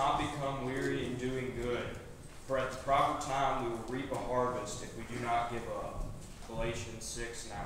not become weary in doing good, for at the proper time we will reap a harvest if we do not give up. Galatians 6 9.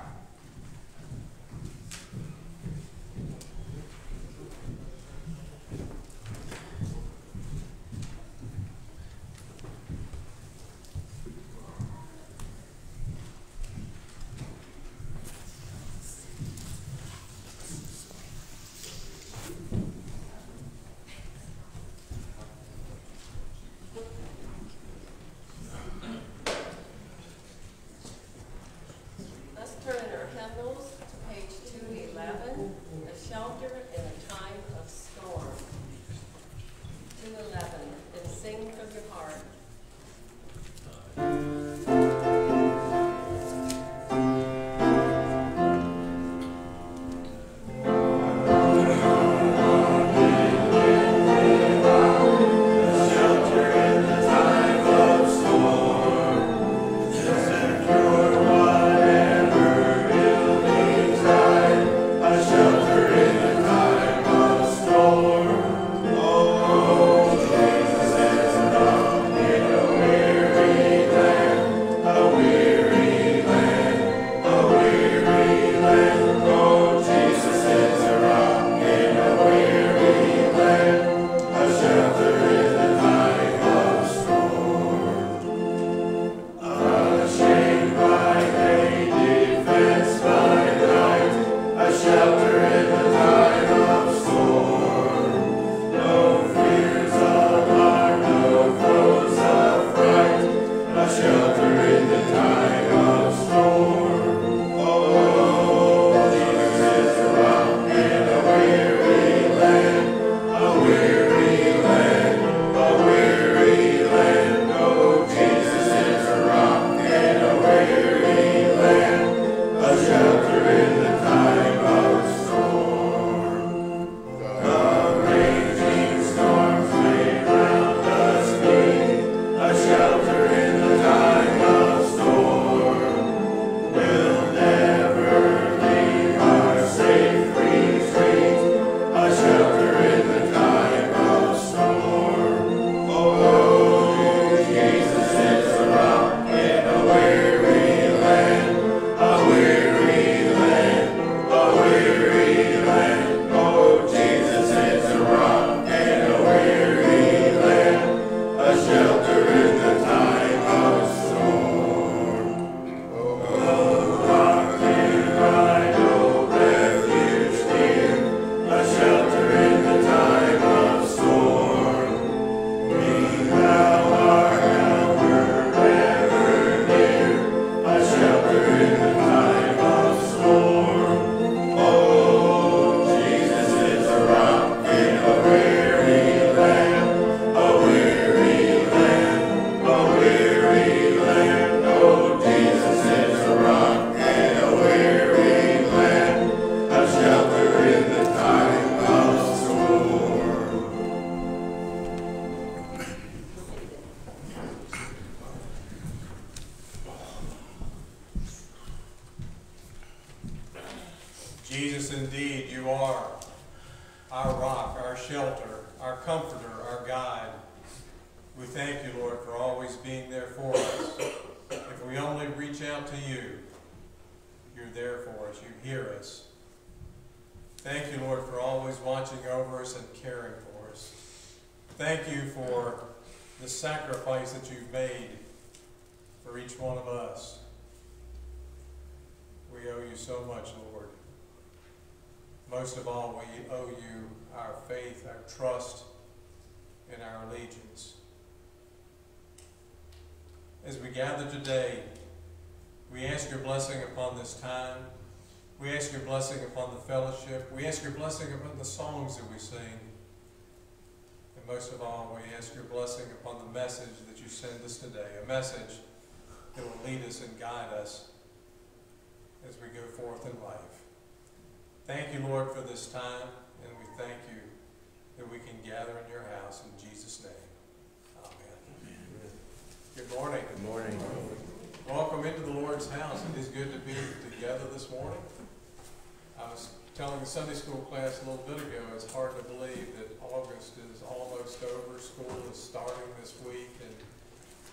It's hard to believe that August is almost over, school is starting this week, and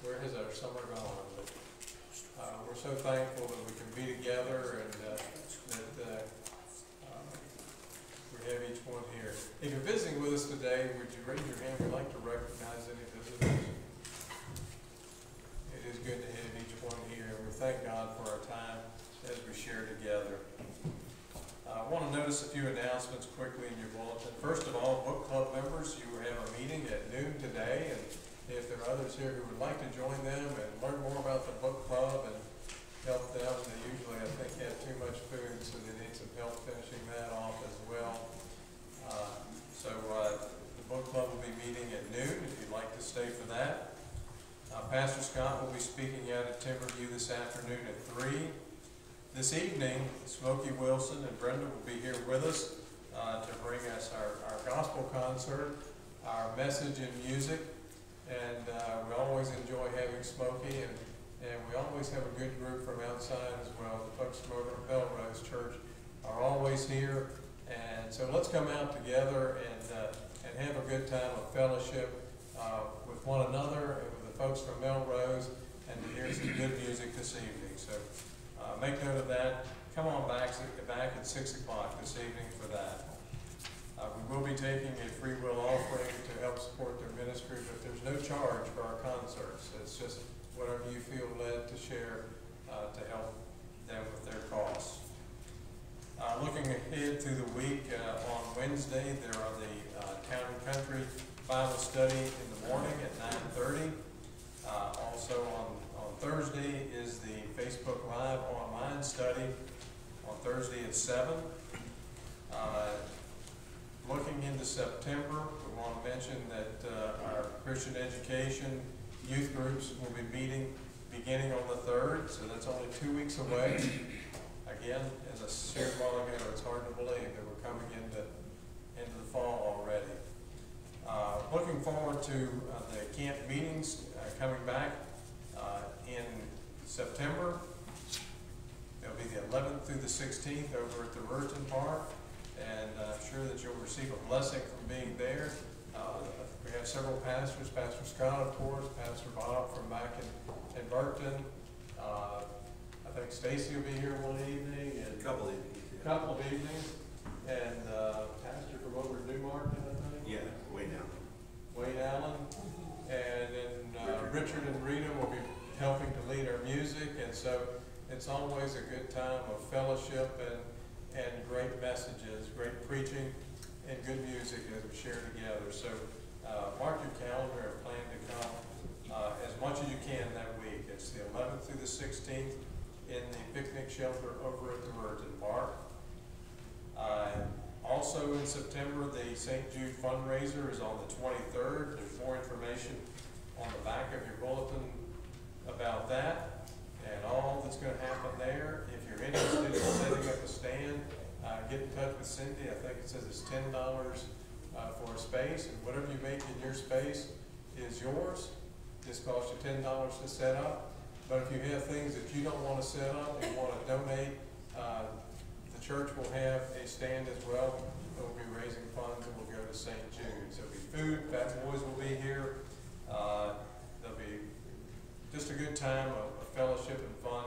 where has our summer gone? But, uh, we're so thankful that we can be together and, uh, that, uh, uh, we have each one here. If you're visiting with us today, would you raise your hand? We'd like to recognize any visitors. It is good to have each one here, and we thank God for our time as we share together. I want to notice a few announcements quickly in your bulletin. First of all, book club members, you have a meeting at noon today, and if there are others here who would like to join them and learn more about the book club and help them, they usually, I think, have too much food, so they need some help finishing that off as well. Uh, So, uh, the book club will be meeting at noon, if you'd like to stay for that. Uh, Pastor Scott will be speaking out at Timberview this afternoon at three. This evening, Smokey Wilson and Brenda will be here with us uh, to bring us our, our gospel concert, our message and music. And uh, we always enjoy having Smokey, and, and we always have a good group from outside as well. The folks from over at Belrose Church are always here. And so let's come out together and, uh, and have a good time of fellowship uh, with one another and with the folks from Melrose and to hear some good music this evening. So uh, make note of that. Come on back, back at six o'clock this evening for that. Uh, we will be taking a free will offering to help support their ministry, but there's no charge for our concerts. It's just whatever you feel led to share uh, to help them with their costs. Uh, looking ahead through the week, uh, on Wednesday, there are the, uh, Town and Country Bible Study in the morning at nine thirty. Uh, also on Thursday is the Facebook Live online study on Thursday at seven. Uh, looking into September, we want to mention that, uh, our Christian education youth groups will be meeting beginning on the third, so that's only two weeks away. Again, as I shared a while ago, it's hard to believe that we're coming into, into the fall already. Uh, looking forward to, uh, the camp meetings, uh, coming back, uh, in September. It'll be the eleventh through the sixteenth over at the Virgin Park, and I'm sure that you'll receive a blessing from being there. Uh, we have several pastors, Pastor Scott, of course, Pastor Bob from back in, in Burton. Uh, I think Stacy will be here one evening, and a Couple of these, yeah. couple of evenings, and, uh, pastor from over at Newmarket, I think. Yeah, Wayne Allen. Wayne Allen, and then, uh, Richard and Rita will be helping to lead our music, and so it's always a good time of fellowship and, and great messages, great preaching, and good music as we share together, so, uh, mark your calendar and plan to come, uh, as much as you can that week. It's the eleventh through the sixteenth in the picnic shelter over at the Virgin Park. Uh, also in September, the St. Jude fundraiser is on the twenty-third. There's more information on the back of your bulletin about that and all that's gonna happen there. If you're interested in setting up a stand, uh, get in touch with Cindy. I think it says it's ten dollars, uh, for a space, and whatever you make in your space is yours. This costs you ten dollars to set up. But if you have things that you don't wanna set up and wanna donate, uh, the church will have a stand as well. We'll be raising funds and we'll go to St. Jude's. There'll be food, Fat Boys will be here. Uh, just a good time of fellowship and fun.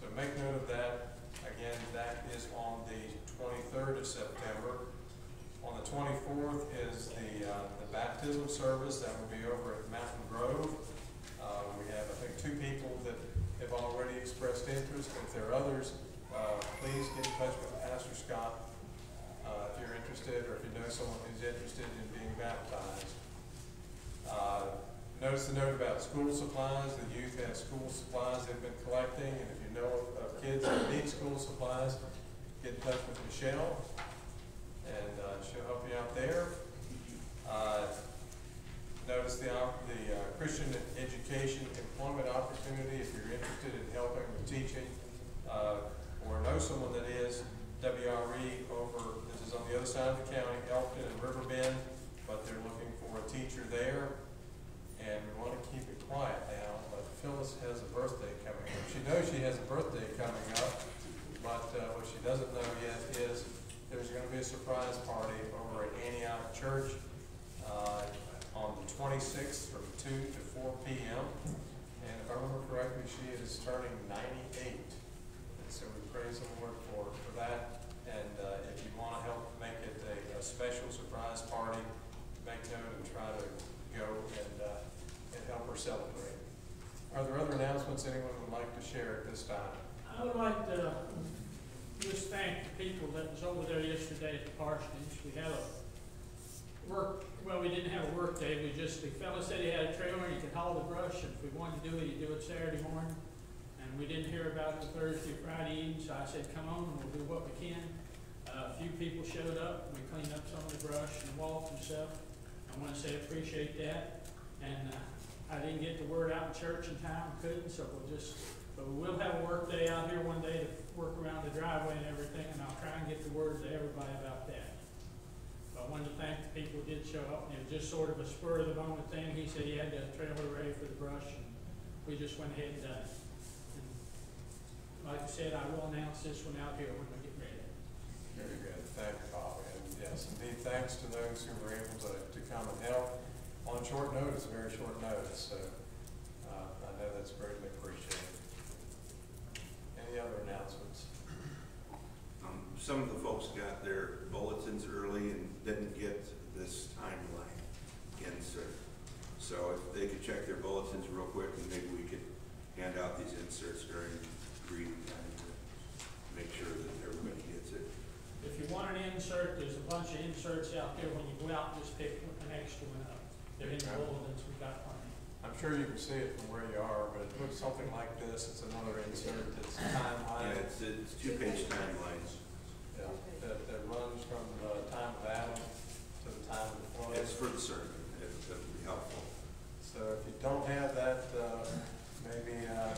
So make note of that. Again, that is on the twenty-third of September. On the twenty-fourth is the, uh, the baptism service. That will be over at Mountain Grove. Uh, we have, I think, two people that have already expressed interest. If there are others, uh, please get in touch with Pastor Scott, uh, if you're interested, or if you know someone who's interested in being baptized. Notice the note about school supplies, the youth have school supplies they've been collecting, and if you know of, of kids that need school supplies, get in touch with Michelle, and, uh, she'll help you out there. Uh, Notice the, the uh, Christian education employment opportunity, if you're interested in helping with teaching, uh, or know someone that is, WRE over, this is on the other side of the county, Elkton and Riverbend, but they're looking for a teacher there and we want to keep it quiet now, but Phyllis has a birthday coming up. She knows she has a birthday coming up, but uh, what she doesn't know yet is there's going to be a surprise party over at Antioch Church uh, on the 26th from 2 to 4 p.m. And if I remember correctly, she is turning 98. And so we praise the Lord for, for that. And uh, if you want to help make it a, a special surprise party, make note and try to go and uh, help her celebrate. Are there other announcements anyone would like to share at this time? I would like to just thank the people that was over there yesterday at the parsonage. We had a work, well, we didn't have a work day, we just, the fellow said he had a trailer and he could haul the brush, and if we wanted to do it, he'd do it Saturday morning. And we didn't hear about till Thursday, Friday evening, so I said, come on, and we'll do what we can. Uh, a few people showed up, we cleaned up some of the brush and walks and stuff. I wanna say appreciate that, and, uh, I didn't get the word out in church in time, couldn't, so we'll just but we will have a work day out here one day to work around the driveway and everything, and I'll try and get the word to everybody about that. But I wanted to thank the people who did show up, and it was just sort of a spur of the moment thing. He said he had the trailer ready for the brush, and we just went ahead and done it. And Like I said, I will announce this one out here when we get ready. Very good, thank you, Bob, and yes, indeed, thanks to those who were able to, to come and help on short notice, very short notice, so, uh, I know that's greatly appreciated. Any other announcements? Um, some of the folks got their bulletins early and didn't get this timeline insert. So if they could check their bulletins real quick, and maybe we could hand out these inserts during reading time to make sure that everybody gets it. If you want an insert, there's a bunch of inserts out there. When you go out, just pick an extra one up. They're in the we got plenty. I'm sure you can see it from where you are, but it looks something like this, it's another insert, it's Yeah, timeline. it's, it's two-page timelines. Yeah, that, that runs from the time of Adam to the time of the flood. It's for the sermon, it, that would be helpful. So if you don't have that, uh, maybe, uh,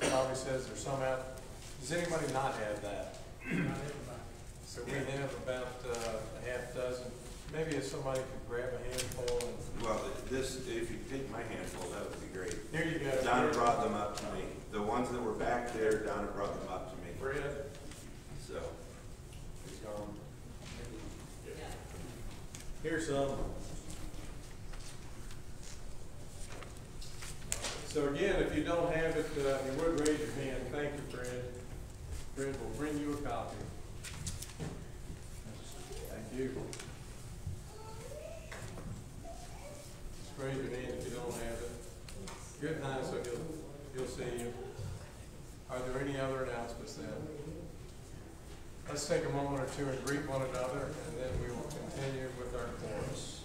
Bobby says there's some out, does anybody not have that? Not everybody. So we have about, uh, a half dozen, maybe if somebody could grab a handful and, Well, this, if you take my handful, that would be great. here you go. Donna brought them up to me. The ones that were back there, Donna brought them up to me, Fred, so. he's gone. Here's some. So again, if you don't have it, uh, you would raise your hand, thank you, Fred. Fred will bring you a copy. Thank you. Just raise your hand if you don't have it. Good night, so he'll, he'll see you. Are there any other announcements then? Let's take a moment or two and greet one another, and then we will continue with our chorus.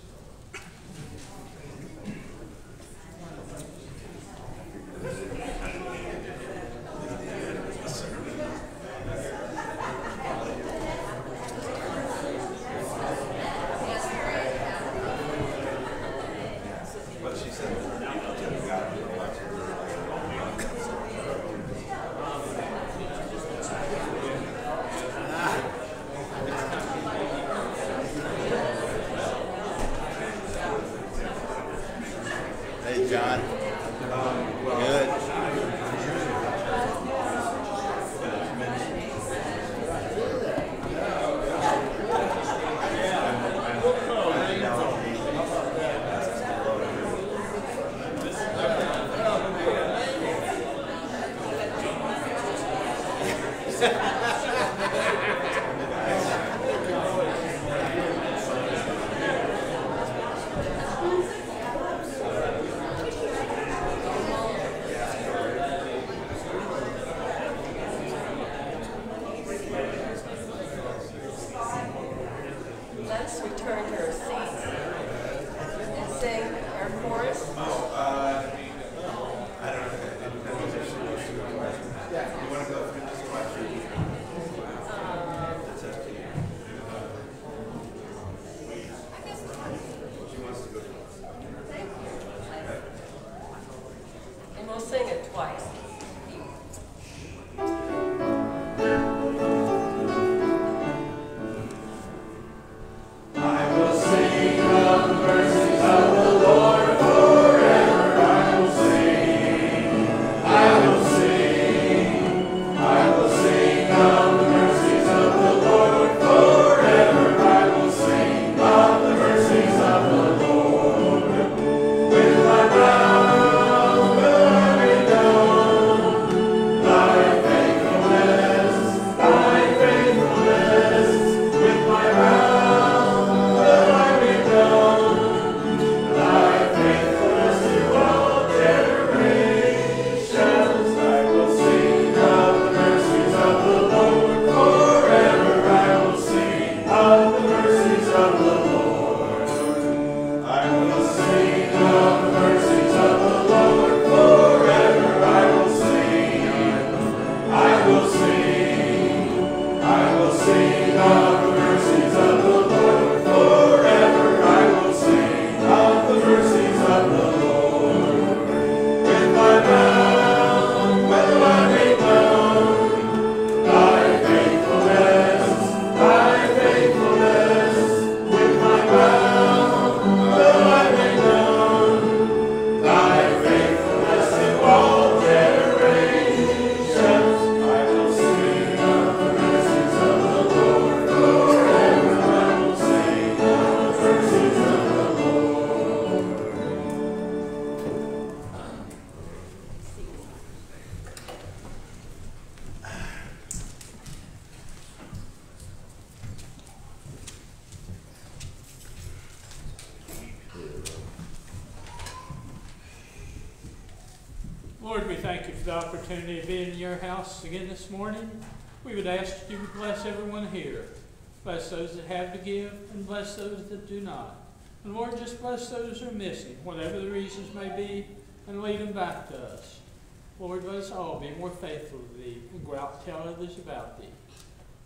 us all be more faithful to thee and go out and tell others about thee.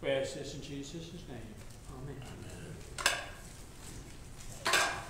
We ask this in Jesus' name. Amen. Amen.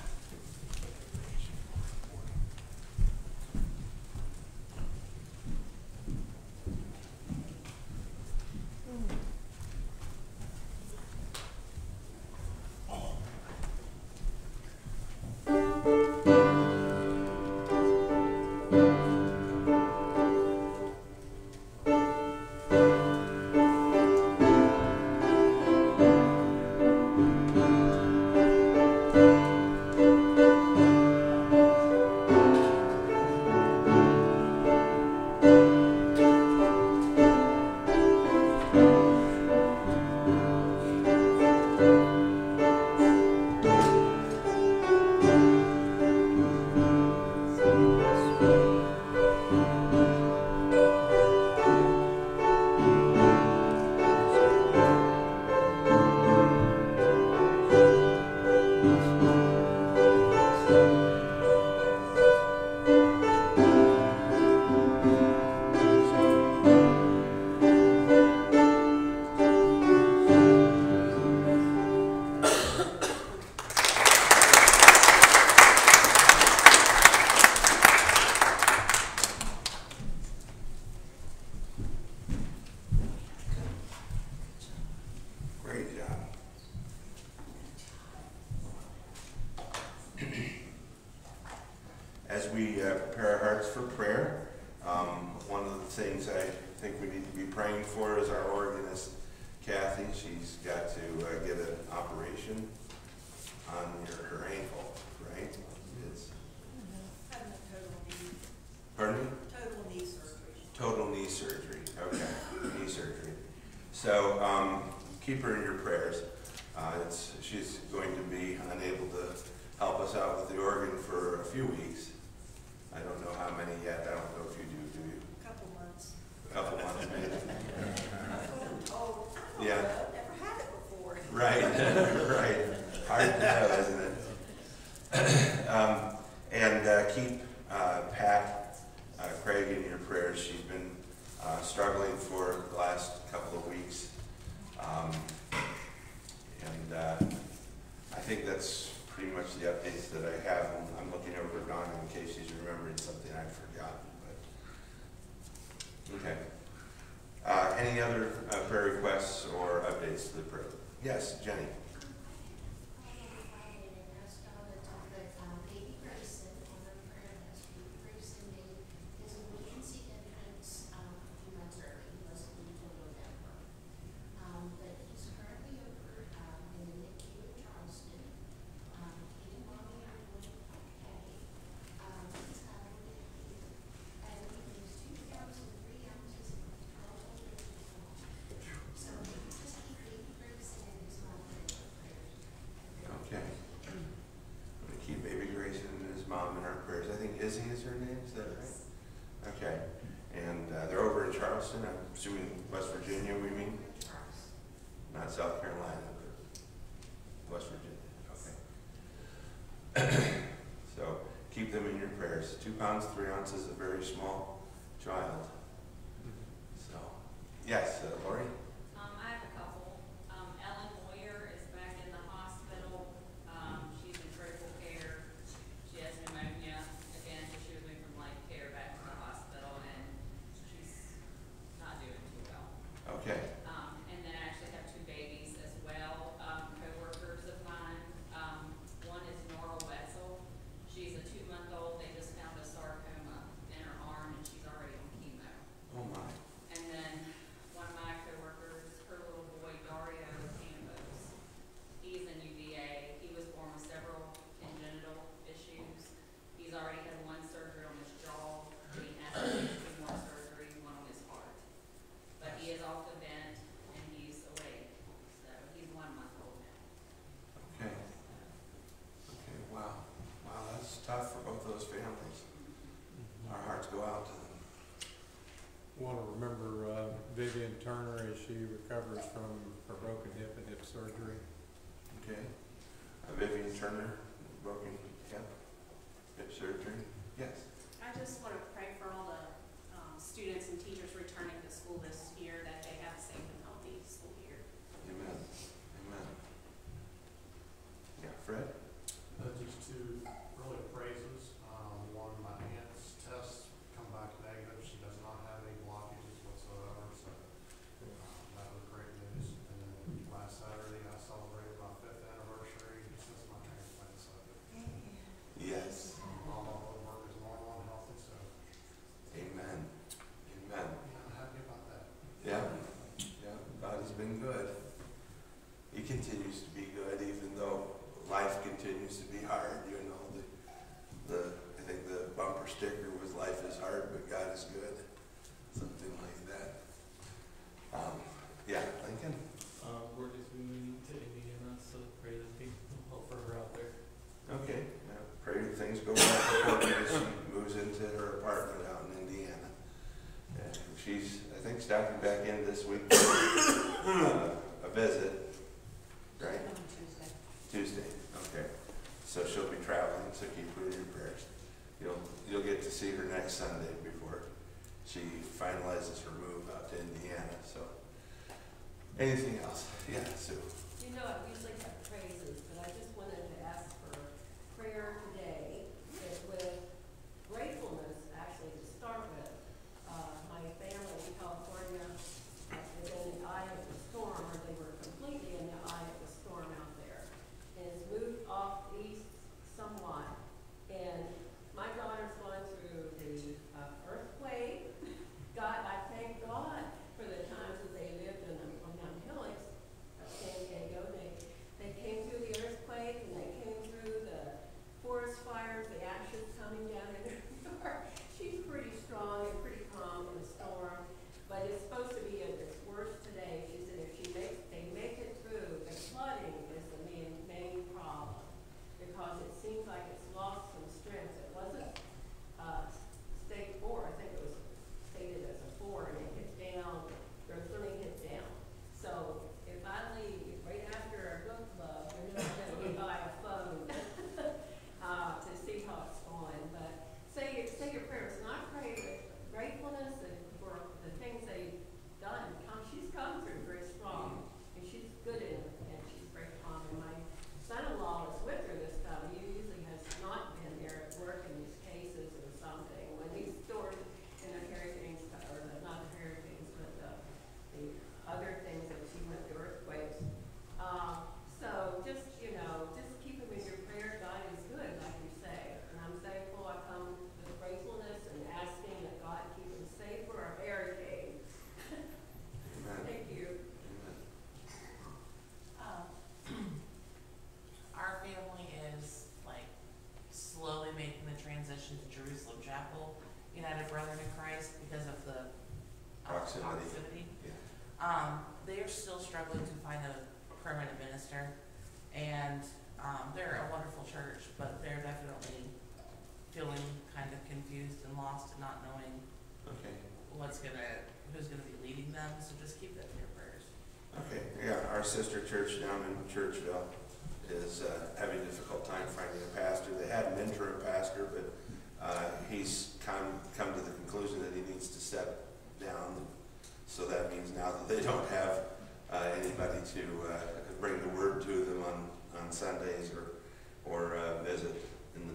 Lizzie is her name, is that right? Okay, and uh, they're over in Charleston, I'm assuming West Virginia we mean? Not South Carolina, but West Virginia, okay. so keep them in your prayers. Two pounds, three ounces, a very small child. she recovers from her broken hip and hip surgery. Okay. Vivian Turner.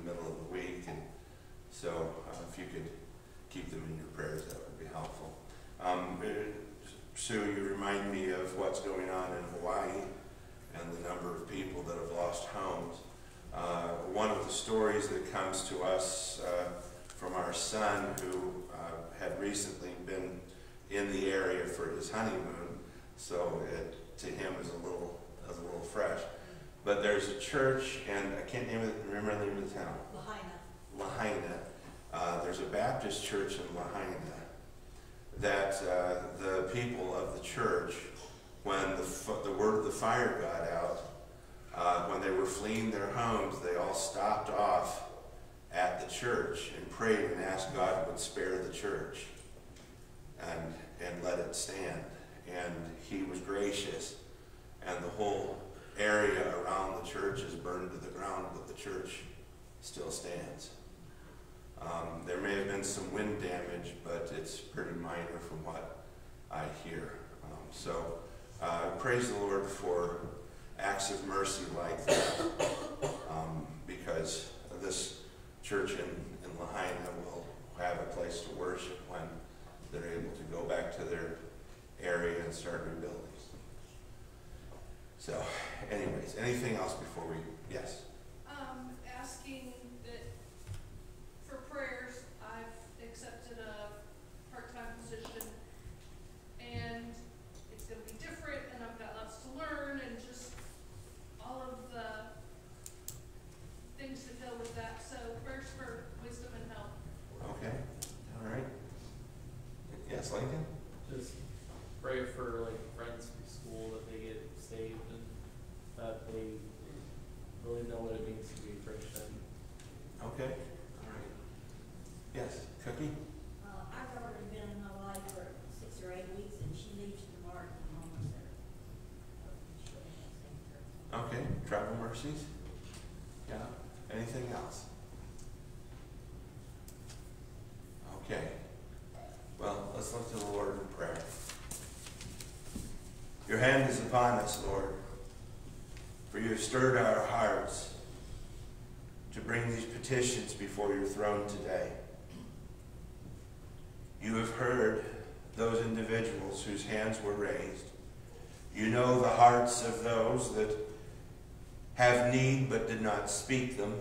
the middle of the week. And so uh, if you could keep them in your prayers, that would be helpful. Um, uh, Sue, you remind me of what's going on in Hawaii and the number of people that have lost homes. Uh, one of the stories that comes to us uh, from our son who uh, had recently been in the area for his honeymoon, so it to him is a little, is a little fresh. But there's a church, and I can't name it, remember the name of the town. Lahaina. Lahaina. Uh, there's a Baptist church in Lahaina that uh, the people of the church, when the, the word of the fire got out, uh, when they were fleeing their homes, they all stopped off at the church and prayed and asked God would spare the church and, and let it stand. And he was gracious, and the whole area around the church is burned to the ground, but the church still stands. Um, there may have been some wind damage, but it's pretty minor from what I hear. Um, so uh, praise the Lord for acts of mercy like that, um, because this church in, in Lahaina will have a place to worship when they're able to go back to their area and start rebuilding. So, anyways, anything else before we, yes? um, asking that for prayers, I've accepted a part-time position. And it's gonna be different and I've got lots to learn and just all of the things that go with that. So prayers for wisdom and help. Okay, all right. Yes, Lincoln? Just pray for like friends from school that they get saved and that they really know what it means to be a Christian. Okay, all right. Yes, Cookie? Uh, our daughter's been in Hawaii for six or eight weeks and she leaves tomorrow to come home with her. She'll be in St. Clair. Okay, travel mercies? Yeah, anything else? Okay, well, let's look to the Lord in prayer. Your hand is upon us, Lord, for you have stirred our hearts to bring these petitions before your throne today. You have heard those individuals whose hands were raised. You know the hearts of those that have need but did not speak them.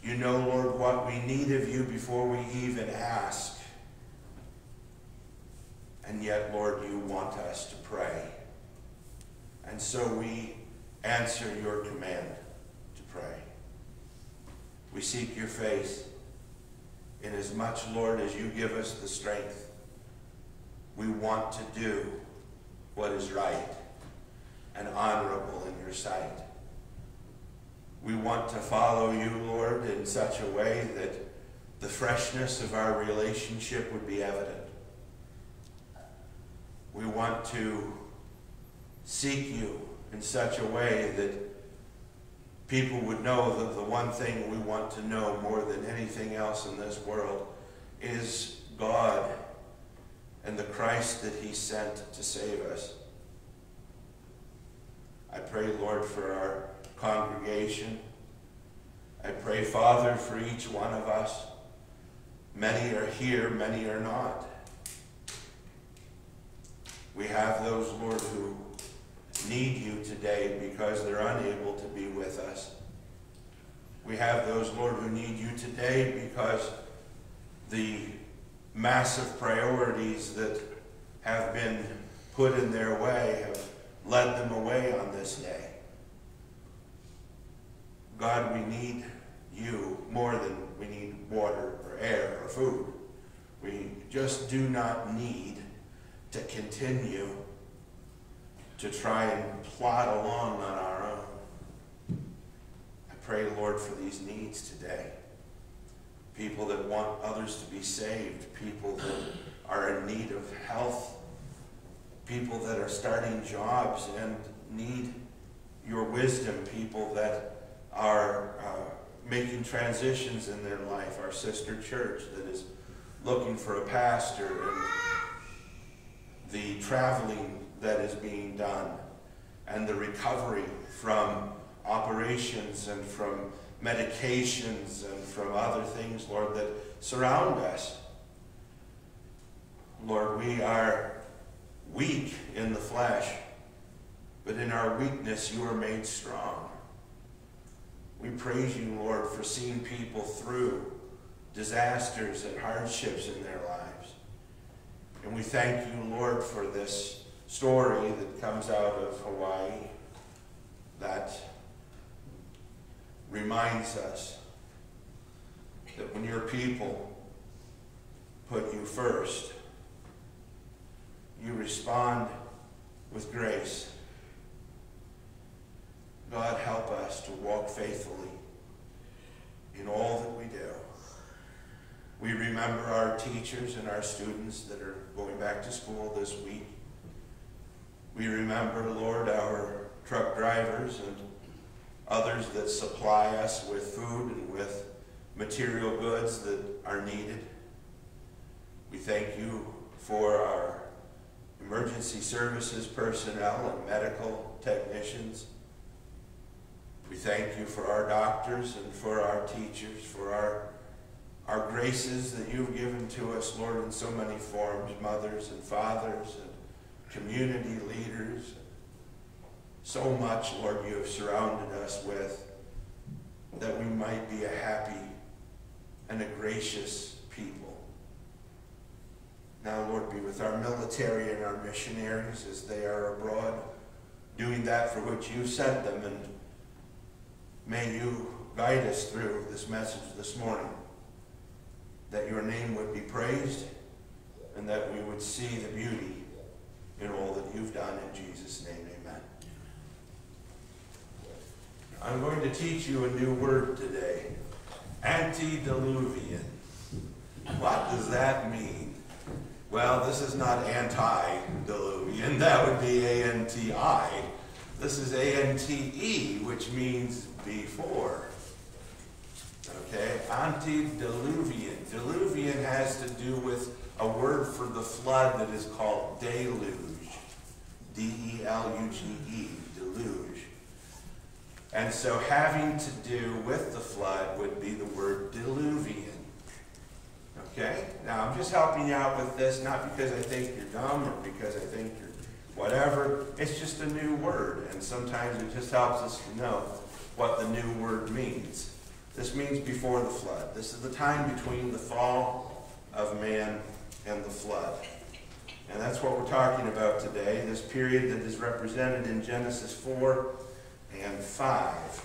You know, Lord, what we need of you before we even ask. And yet, Lord, you want us to pray. And so we answer your command to pray. We seek your face. Inasmuch, Lord, as you give us the strength, we want to do what is right and honorable in your sight. We want to follow you, Lord, in such a way that the freshness of our relationship would be evident. We want to seek you in such a way that people would know that the one thing we want to know more than anything else in this world is God and the Christ that he sent to save us. I pray, Lord, for our congregation. I pray, Father, for each one of us. Many are here, many are not. We have those, Lord, who need you today because they're unable to be with us. We have those, Lord, who need you today because the massive priorities that have been put in their way have led them away on this day. God, we need you more than we need water or air or food. We just do not need to continue to try and plod along on our own. I pray, Lord, for these needs today. People that want others to be saved, people that are in need of health, people that are starting jobs and need your wisdom, people that are uh, making transitions in their life, our sister church that is looking for a pastor, and the traveling that is being done, and the recovery from operations and from medications and from other things, Lord, that surround us. Lord, we are weak in the flesh, but in our weakness you are made strong. We praise you, Lord, for seeing people through disasters and hardships in their lives. And we thank you, Lord, for this story that comes out of Hawaii that reminds us that when your people put you first, you respond with grace. God, help us to walk faithfully in all that we do. We remember our teachers and our students that are going back to school this week. We remember, Lord, our truck drivers and others that supply us with food and with material goods that are needed. We thank you for our emergency services personnel and medical technicians. We thank you for our doctors and for our teachers, for our, our graces that you've given to us, Lord, in so many forms, mothers and fathers and community leaders. So much, Lord, you have surrounded us with that we might be a happy and a gracious people. Now, Lord, be with our military and our missionaries as they are abroad, doing that for which you sent them, and may you guide us through this message this morning, that your name would be praised, and that we would see the beauty in all that you've done. In Jesus' name, amen. I'm going to teach you a new word today antediluvian. What does that mean? Well, this is not anti-diluvian. That would be A-N-T-I. This is A-N-T-E, which means before. Okay? Antediluvian. Diluvian has to do with a word for the flood that is called deluge. D-E-L-U-G-E, deluge. And so having to do with the flood would be the word diluvian. Okay? Now I'm just helping you out with this, not because I think you're dumb or because I think you're whatever. It's just a new word, and sometimes it just helps us to know what the new word means. This means before the flood. This is the time between the fall of man and the flood. And that's what we're talking about today, this period that is represented in Genesis 4 and 5.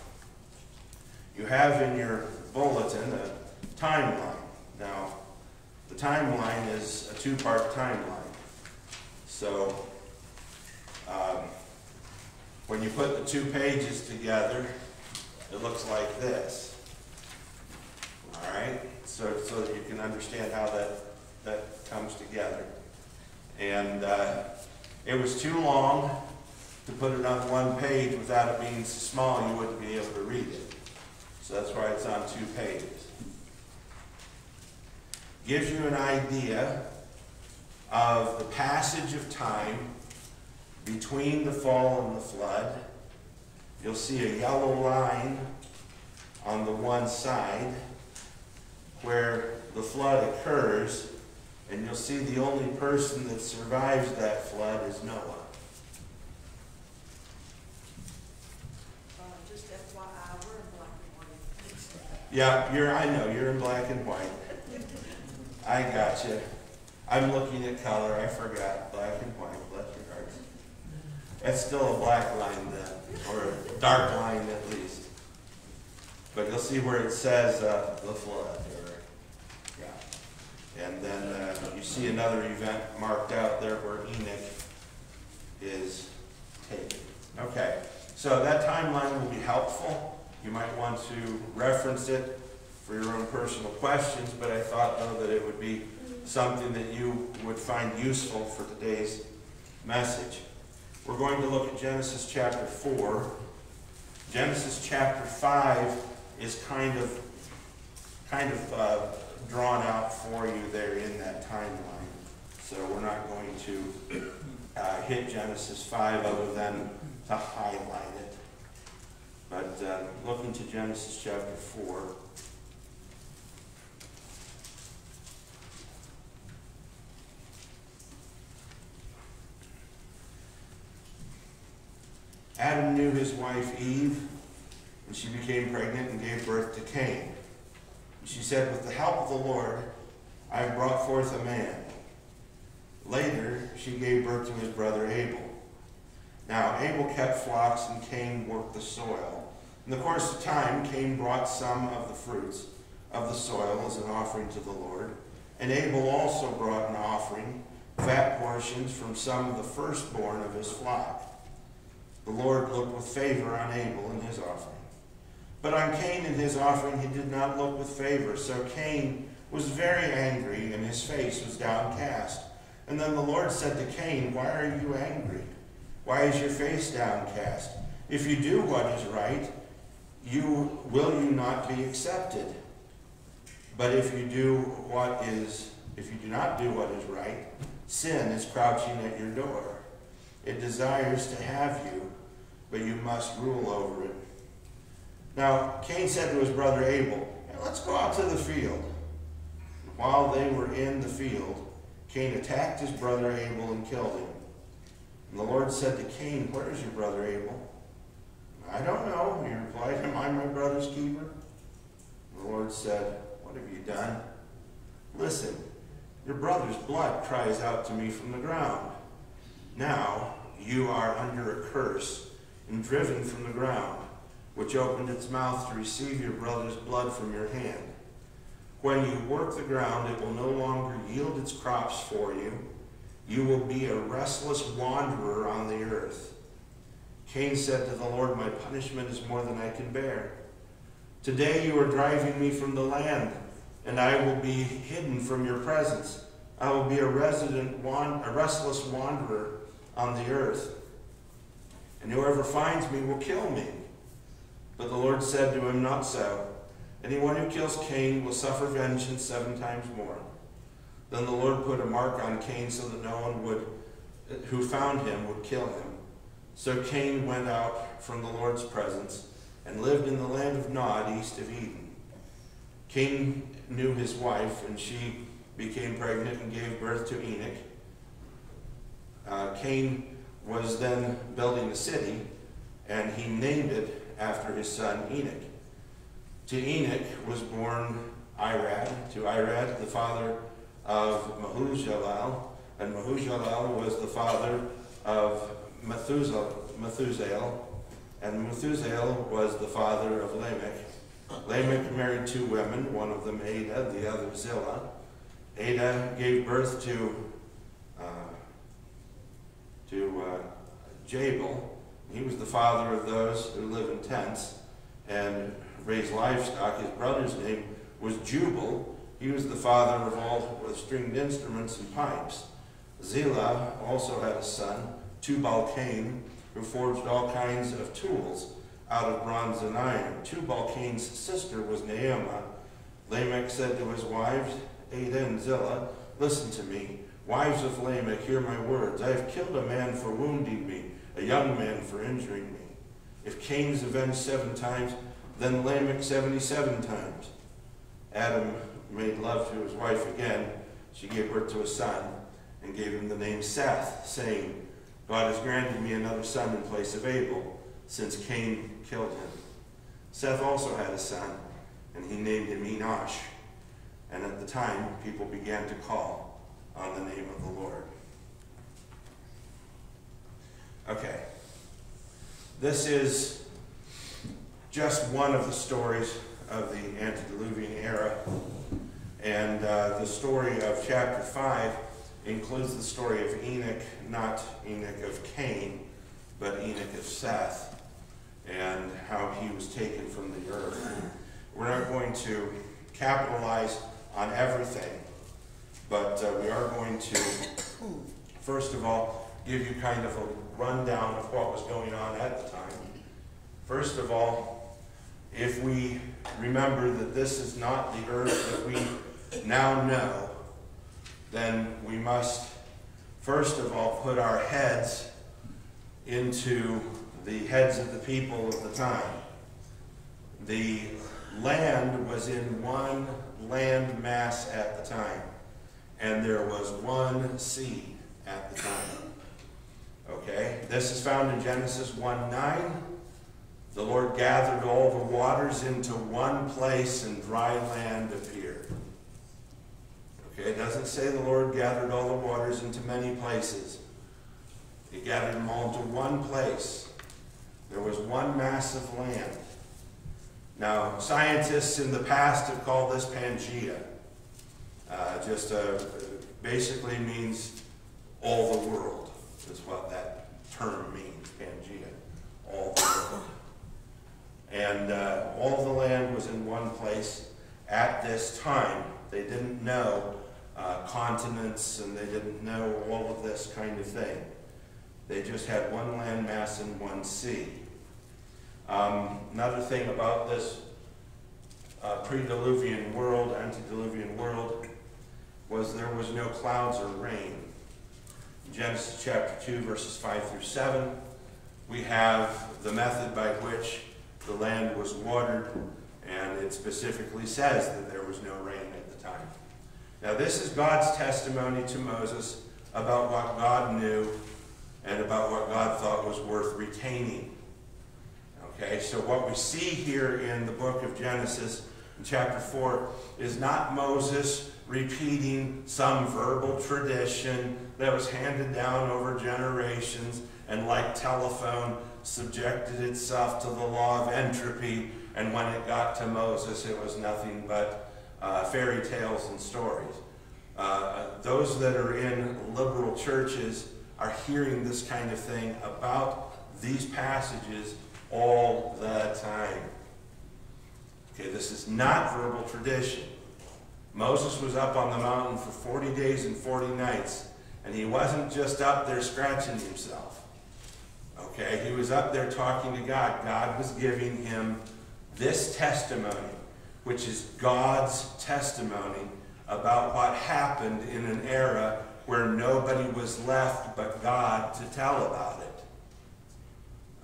You have in your bulletin a timeline. Now, the timeline is a two-part timeline. So, um, when you put the two pages together, it looks like this. All right? So, so that you can understand how that, that comes together. And uh, it was too long to put it on one page without it being so small you wouldn't be able to read it. So that's why it's on two pages. Gives you an idea of the passage of time between the fall and the flood. You'll see a yellow line on the one side where the flood occurs, and you'll see the only person that survives that flood is Noah. Uh, just FYI, we're in black and white. Yeah, you're, I know, you're in black and white. I got you. I'm looking at color, I forgot, black and white, bless your hearts. That's still a black line then, or a dark line at least. But you'll see where it says, uh, the flood, or, yeah. And then, uh, you see another event marked out there where Enoch is taken. Okay, so that timeline will be helpful. You might want to reference it for your own personal questions, but I thought though that it would be something that you would find useful for today's message. We're going to look at Genesis chapter 4. Genesis chapter 5 is kind of, kind of uh, drawn out for you there in that timeline. So we're not going to uh, hit Genesis 5 other than to highlight it. But uh, look into Genesis chapter 4. Adam knew his wife Eve, and she became pregnant and gave birth to Cain. She said, With the help of the Lord, I have brought forth a man. Later, she gave birth to his brother Abel. Now, Abel kept flocks, and Cain worked the soil. In the course of time, Cain brought some of the fruits of the soil as an offering to the Lord. And Abel also brought an offering, fat portions from some of the firstborn of his flock. The Lord looked with favor on Abel and his offering. But on Cain and his offering he did not look with favor. So Cain was very angry, and his face was downcast. And then the Lord said to Cain, Why are you angry? Why is your face downcast? If you do what is right, you will you not be accepted? But if you do what is if you do not do what is right, sin is crouching at your door. It desires to have you, but you must rule over it. Now Cain said to his brother Abel, hey, Let's go out to the field. While they were in the field, Cain attacked his brother Abel and killed him. And the Lord said to Cain, Where is your brother Abel? I don't know, he replied, Am I my brother's keeper? The Lord said, What have you done? Listen, your brother's blood cries out to me from the ground. Now you are under a curse and driven from the ground, which opened its mouth to receive your brother's blood from your hand. When you work the ground, it will no longer yield its crops for you. You will be a restless wanderer on the earth. Cain said to the Lord, My punishment is more than I can bear. Today you are driving me from the land, and I will be hidden from your presence. I will be a resident, a restless wanderer on the earth. And whoever finds me will kill me. But the Lord said to him, Not so. Anyone who kills Cain will suffer vengeance seven times more. Then the Lord put a mark on Cain so that no one would, who found him would kill him. So Cain went out from the Lord's presence and lived in the land of Nod, east of Eden. Cain knew his wife, and she became pregnant and gave birth to Enoch. Uh, Cain was then building a city, and he named it after his son Enoch. To Enoch was born Irad, to Irad the father of Mehujael, and Mehujael was the father of Methuselah, and Methushael was the father of Lamech. Lamech married two women, one of them Adah, the other Zillah. Adah gave birth to to uh, Jabal. He was the father of those who live in tents and raise livestock. His brother's name was Jubal. He was the father of all the stringed instruments and pipes. Zillah also had a son, Tubal Cain, who forged all kinds of tools out of bronze and iron. Tubal Cain's sister was Naamah. Lamech said to his wives, Adah and Zillah, Listen to me. Wives of Lamech, hear my words. I have killed a man for wounding me, a young man for injuring me. If Cain is avenged seven times, then Lamech 77 times. Adam made love to his wife again. She gave birth to a son and gave him the name Seth, saying, God has granted me another son in place of Abel, since Cain killed him. Seth also had a son, and he named him Enosh. And at the time, people began to call on the name of the Lord. Okay. This is just one of the stories of the antediluvian era. And uh, the story of chapter 5 includes the story of Enoch, not Enoch of Cain, but Enoch of Seth, and how he was taken from the earth. We're not going to capitalize on everything, but uh, we are going to, first of all, give you kind of a rundown of what was going on at the time. First of all, if we remember that this is not the earth that we now know, then we must, first of all, put our heads into the heads of the people of the time. The land was in one land mass at the time, and there was one sea at the time. Okay, this is found in Genesis 1 9. The Lord gathered all the waters into one place, and dry land appeared. Okay, it doesn't say the Lord gathered all the waters into many places. He gathered them all into one place. There was one mass of land. Now, scientists in the past have called this Pangea. Uh, just uh, basically means all the world, is what that term means, Pangea, all the world. And uh, all the land was in one place at this time. They didn't know uh, continents and they didn't know all of this kind of thing. They just had one landmass and one sea. Um, another thing about this uh, pre-Diluvian world, antediluvian world, was there was no clouds or rain. In Genesis chapter 2, verses 5 through 7, we have the method by which the land was watered, and it specifically says that there was no rain at the time. Now, this is God's testimony to Moses about what God knew and about what God thought was worth retaining. Okay, so what we see here in the book of Genesis, in chapter 4, is not Moses repeating some verbal tradition that was handed down over generations and, like telephone, subjected itself to the law of entropy. And when it got to Moses, it was nothing but uh, fairy tales and stories. Uh, those that are in liberal churches are hearing this kind of thing about these passages all the time. Okay, this is not verbal tradition. Moses was up on the mountain for 40 days and 40 nights, and he wasn't just up there scratching himself. Okay, he was up there talking to God. God was giving him this testimony, which is God's testimony about what happened in an era where nobody was left but God to tell about it.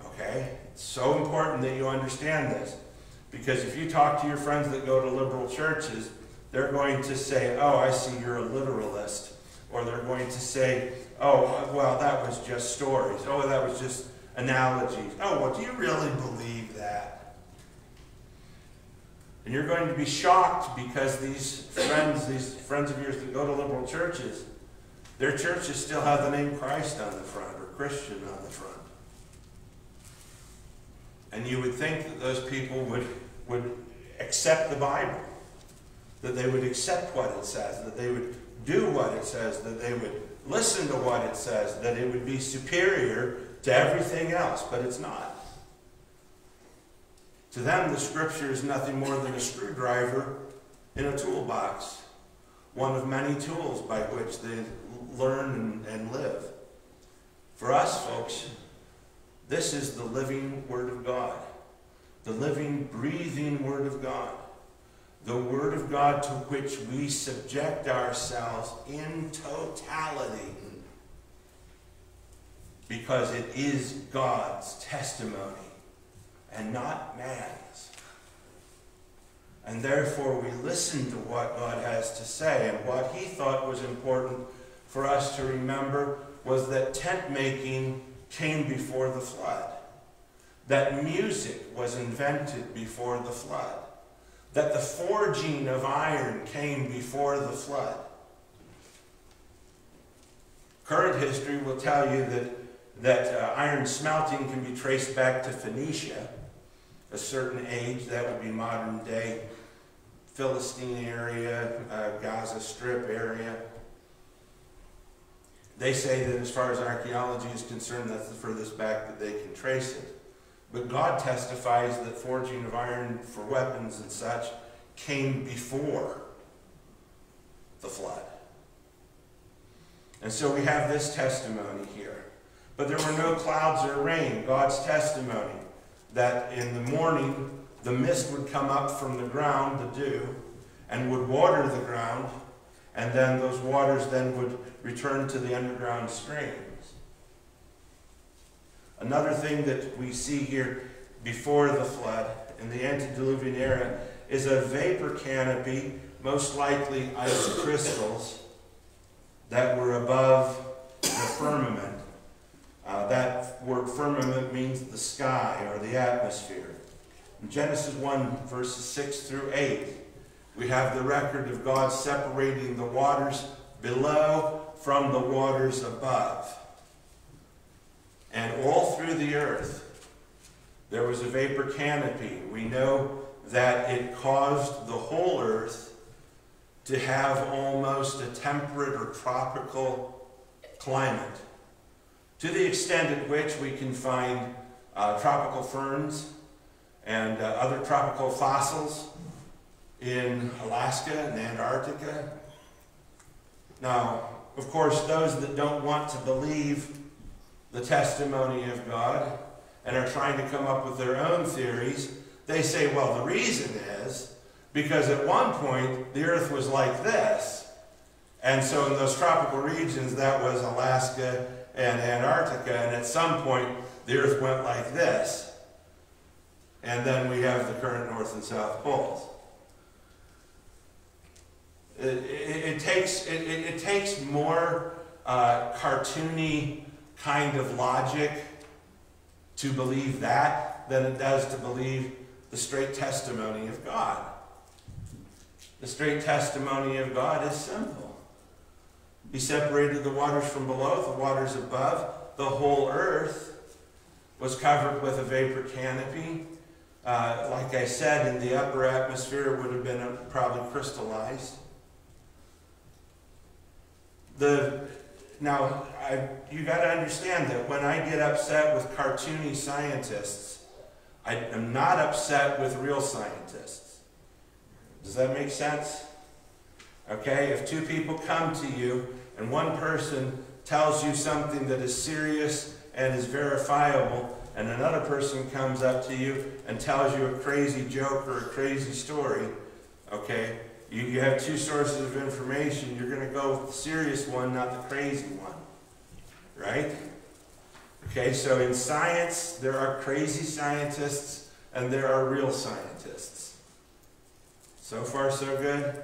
Okay? It's so important that you understand this. Because if you talk to your friends that go to liberal churches, they're going to say, oh, I see you're a literalist. Or they're going to say, oh, well, that was just stories. Oh, that was just analogies. Oh, well, do you really believe that? And you're going to be shocked because these friends, these friends of yours that go to liberal churches, their churches still have the name Christ on the front or Christian on the front. And you would think that those people would, would accept the Bible, that they would accept what it says, that they would do what it says, that they would listen to what it says, that it would be superior to everything else, but it's not. To them, the scripture is nothing more than a screwdriver in a toolbox, one of many tools by which they learn and, live. For us, folks, this is the living Word of God, the living, breathing Word of God, the Word of God to which we subject ourselves in totality because it is God's testimony and not man's. And therefore, we listen to what God has to say. And what he thought was important for us to remember was that tent making came before the flood, that music was invented before the flood, that the forging of iron came before the flood. Current history will tell you that, that uh, iron smelting can be traced back to Phoenicia, a certain age, that would be modern day Philistine area, uh, Gaza Strip area. They say that as far as archaeology is concerned, that's the furthest back that they can trace it. But God testifies that forging of iron for weapons and such came before the flood. And so we have this testimony here. But there were no clouds or rain, God's testimony that in the morning the mist would come up from the ground, the dew, and would water the ground, and then those waters then would return to the underground streams. Another thing that we see here before the flood in the antediluvian era is a vapor canopy, most likely ice crystals, that were above the firmament. Uh, that word firmament means the sky or the atmosphere. In Genesis 1, verses 6 through 8, we have the record of God separating the waters below from the waters above. And all through the earth, there was a vapor canopy. We know that it caused the whole earth to have almost a temperate or tropical climate, to the extent at which we can find uh, tropical ferns and uh, other tropical fossils in Alaska and Antarctica. Now, of course, those that don't want to believe the testimony of God and are trying to come up with their own theories, they say, well, the reason is because at one point the earth was like this. And so in those tropical regions, that was Alaska and Antarctica, and at some point the earth went like this. And then we have the current north and south poles. It, it, it takes, it, it, takes more uh, cartoony kind of logic to believe that than it does to believe the straight testimony of God. The straight testimony of God is simple. He separated the waters from below, the waters above. The whole earth was covered with a vapor canopy. Uh, like I said, in the upper atmosphere, it would have been uh, probably crystallized. The, now, I, you got to understand that when I get upset with cartoony scientists, I am not upset with real scientists. Does that make sense? Okay, if two people come to you and one person tells you something that is serious and is verifiable, and another person comes up to you and tells you a crazy joke or a crazy story, okay, you, you have two sources of information, you're going to go with the serious one, not the crazy one. Right? Okay, so in science, there are crazy scientists and there are real scientists. So far, so good?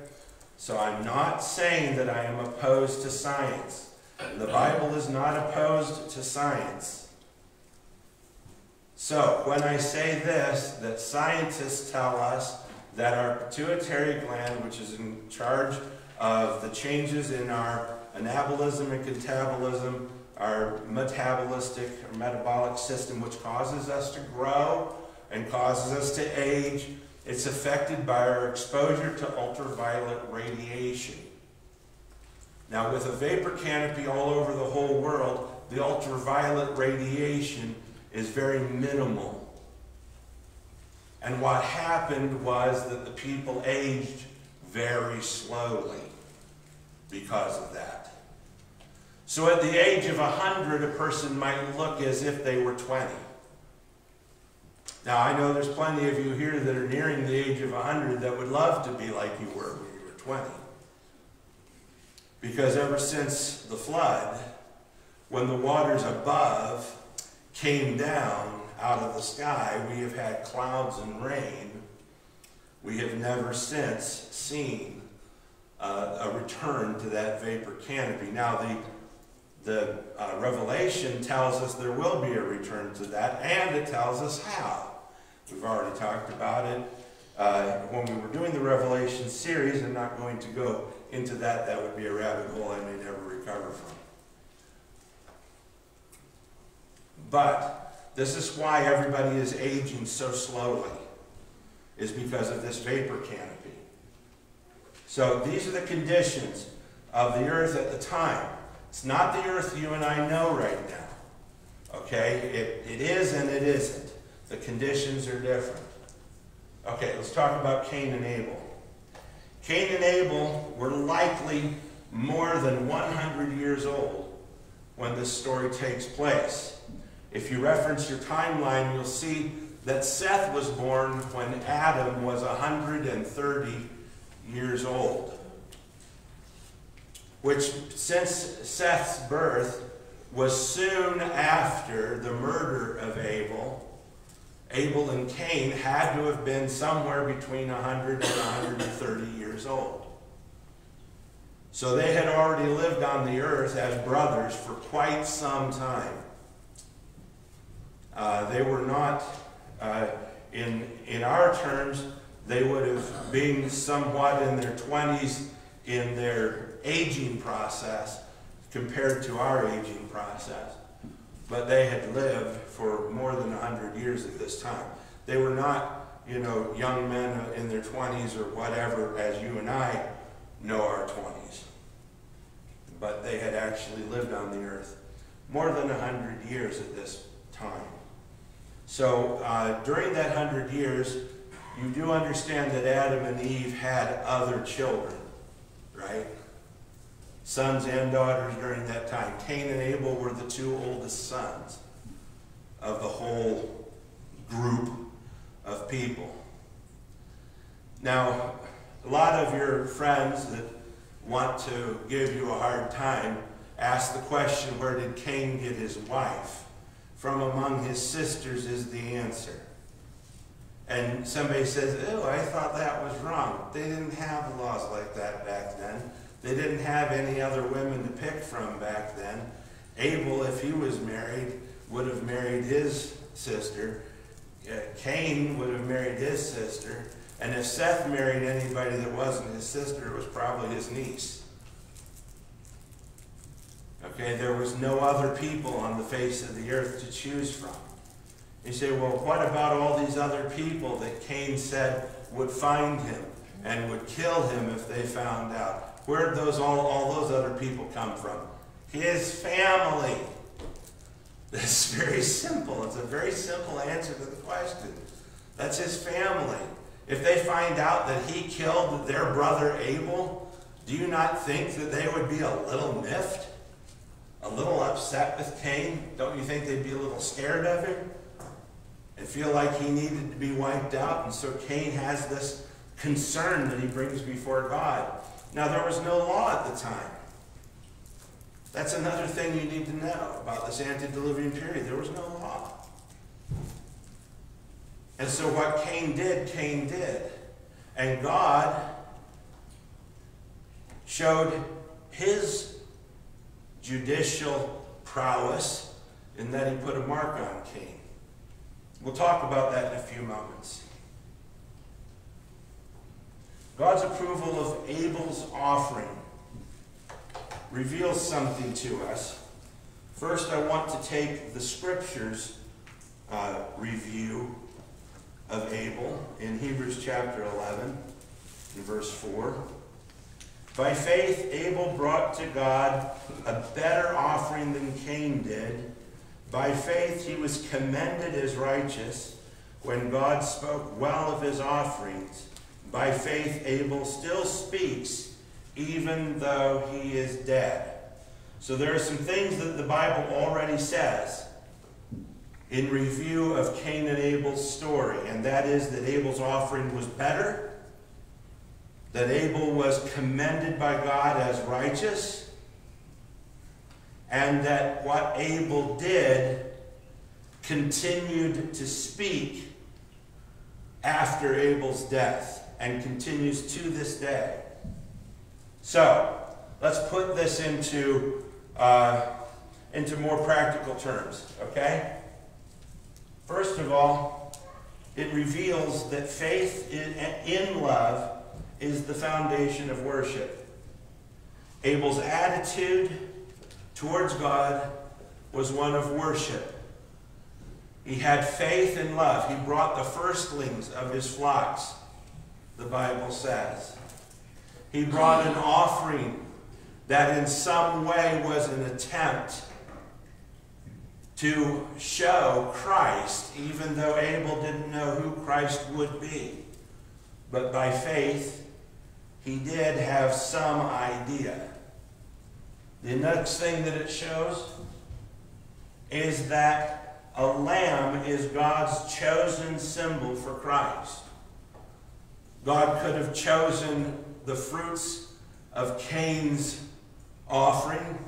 So I'm not saying that I am opposed to science. The Bible is not opposed to science. So when I say this, that scientists tell us that our pituitary gland, which is in charge of the changes in our anabolism and catabolism, our metabolistic or metabolic system, which causes us to grow and causes us to age, it's affected by our exposure to ultraviolet radiation. Now, with a vapor canopy all over the whole world, the ultraviolet radiation is very minimal. And what happened was that the people aged very slowly because of that. So at the age of 100, a person might look as if they were 20. Now, I know there's plenty of you here that are nearing the age of 100 that would love to be like you were when you were 20. Because ever since the flood, when the waters above came down out of the sky, we have had clouds and rain. We have never since seen uh, a return to that vapor canopy. Now, the, the uh, Revelation tells us there will be a return to that, and it tells us how. We've already talked about it uh, when we were doing the Revelation series. I'm not going to go into that. That would be a rabbit hole I may never recover from. But this is why everybody is aging so slowly, is because of this vapor canopy. So these are the conditions of the earth at the time. It's not the earth you and I know right now. Okay? It, it is and it isn't. The conditions are different. Okay, let's talk about Cain and Abel. Cain and Abel were likely more than 100 years old when this story takes place. If you reference your timeline, you'll see that Seth was born when Adam was 130 years old. Which, since Seth's birth, was soon after the murder of Abel. Abel and Cain had to have been somewhere between 100 and 130 years old. So they had already lived on the earth as brothers for quite some time. Uh, they were not, uh, in, in our terms, they would have been somewhat in their 20s in their aging process compared to our aging process. But they had lived for more than 100 years at this time. They were not, you know, young men in their 20s or whatever as you and I know our 20s. But they had actually lived on the earth more than 100 years at this time. So uh, during that hundred years, you do understand that Adam and Eve had other children, right? Sons and daughters during that time. Cain and Abel were the two oldest sons of the whole group of people. Now, a lot of your friends that want to give you a hard time ask the question, where did Cain get his wife? From among his sisters is the answer. And somebody says, oh, I thought that was wrong. They didn't have laws like that back then. They didn't have any other women to pick from back then. Abel, if he was married, would have married his sister. Uh, Cain would have married his sister. And if Seth married anybody that wasn't his sister, it was probably his niece. Okay, there was no other people on the face of the earth to choose from. You say, well, what about all these other people that Cain said would find him and would kill him if they found out? Where did those all, all those other people come from? His family. It's very simple. It's a very simple answer to the question. That's his family. If they find out that he killed their brother Abel, do you not think that they would be a little miffed? A little upset with Cain? Don't you think they'd be a little scared of him? And feel like he needed to be wiped out? And so Cain has this concern that he brings before God. Now, there was no law at the time. That's another thing you need to know about this antediluvian period. There was no law. And so what Cain did, Cain did. And God showed his judicial prowess in that he put a mark on Cain. We'll talk about that in a few moments. God's approval of Abel's offering reveals something to us. First, I want to take the scriptures uh, review of Abel in Hebrews chapter 11 and verse 4. By faith, Abel brought to God a better offering than Cain did. By faith, he was commended as righteous when God spoke well of his offerings. By faith, Abel still speaks even though he is dead. So there are some things that the Bible already says in review of Cain and Abel's story, and that is that Abel's offering was better, that Abel was commended by God as righteous, and that what Abel did continued to speak after Abel's death and continues to this day. So, let's put this into, uh, into more practical terms, okay? First of all, it reveals that faith in, in love is the foundation of worship. Abel's attitude towards God was one of worship. He had faith and love. He brought the firstlings of his flocks, the Bible says. He brought an offering that in some way was an attempt to show Christ, even though Abel didn't know who Christ would be. But by faith, he did have some idea. The next thing that it shows is that a lamb is God's chosen symbol for Christ. God could have chosen the fruits of Cain's offering,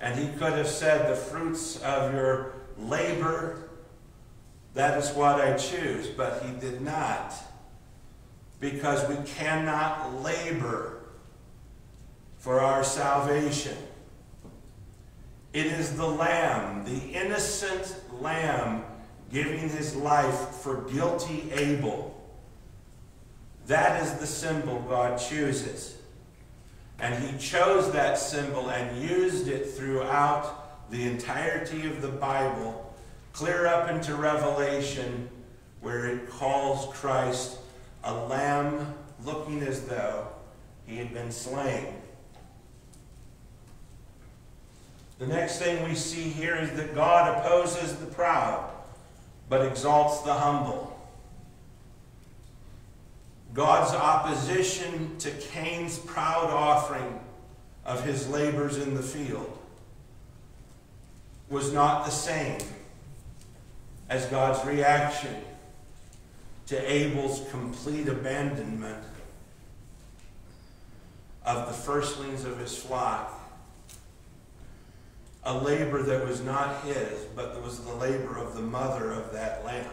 and he could have said, The fruits of your labor, that is what I choose. But he did not, because we cannot labor for our salvation. It is the Lamb, the innocent Lamb, giving his life for guilty Abel. That is the symbol God chooses. And he chose that symbol and used it throughout the entirety of the Bible, clear up into Revelation, where it calls Christ a lamb looking as though he had been slain. The next thing we see here is that God opposes the proud, but exalts the humble. God's opposition to Cain's proud offering of his labors in the field was not the same as God's reaction to Abel's complete abandonment of the firstlings of his flock. A labor that was not his, but was the labor of the mother of that lamb.